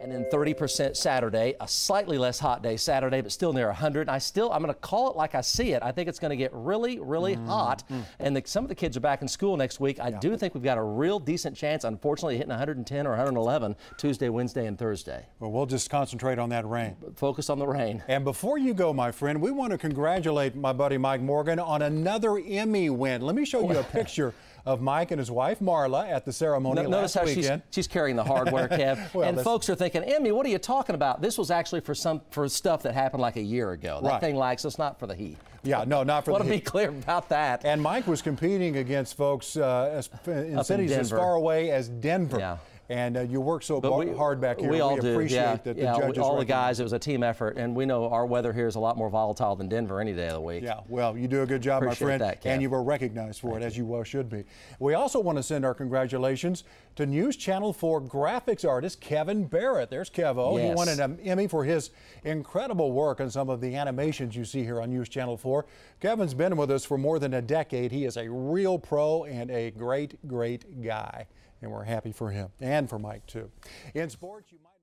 and then 30% Saturday. A slightly less hot day Saturday, but still near 100. I still, I'm going to call it like I see it. I think it's going to get really, really Mm-hmm. hot. And the, some of the kids are back in school next week. I do think we've got a real decent chance, unfortunately, hitting 110 or 111 Tuesday, Wednesday, and Thursday. Well, we'll just concentrate on that rain. Focus on the rain. And before you go, my friend, we want to congratulate my buddy Mike Morgan on another Emmy win. Let me show you a picture of Mike and his wife Marla at the ceremony No- Notice last how she's, weekend. she's carrying the hardware, Kev. Well, and that's- folks are thinking, Emmy, what are you talking about? This was actually for some for stuff that happened like a year ago. That Right. thing likes us, not for the heat. Yeah, no, not for Want the heat. Want to be clear about that. And Mike was competing against folks uh, in in cities as far away as Denver. Yeah. And uh, you work so bar- hard back here. We all do. appreciate yeah, that the yeah, we- judges all the guys. It was a team effort, and we know our weather here is a lot more volatile than Denver any day of the week. Yeah, well, you do a good job, Appreciate my friend, that, and you were recognized for it, as you well should be. We also want to send our congratulations to News Channel 4 graphics artist Kevin Barrett. There's Kevo. He Yes. won an Emmy for his incredible work on some of the animations you see here on News Channel 4. Kevin's been with us for more than a decade. He is a real pro and a great, great guy, and we're happy for him and for Mike, too. In sports, you might